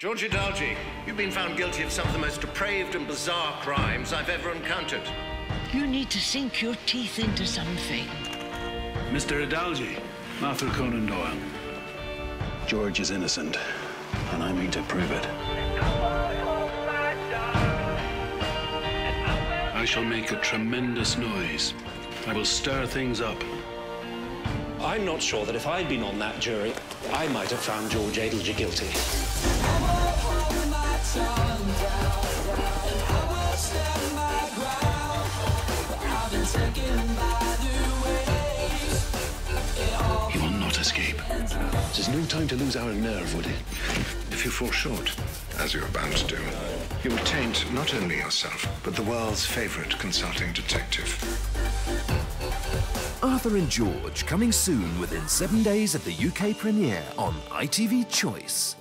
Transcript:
George Edalji, you've been found guilty of some of the most depraved and bizarre crimes I've ever encountered. You need to sink your teeth into something. Mr. Edalji, Arthur Conan Doyle. George is innocent, and I mean to prove it. I shall make a tremendous noise. I will stir things up. I'm not sure that if I'd been on that jury, I might have found George Edalji guilty. There's no time to lose our nerve, it? If you fall short, as you're about to do, you will taint not only yourself, but the world's favorite consulting detective. Arthur and George coming soon within seven days of the UK premiere on ITV Choice.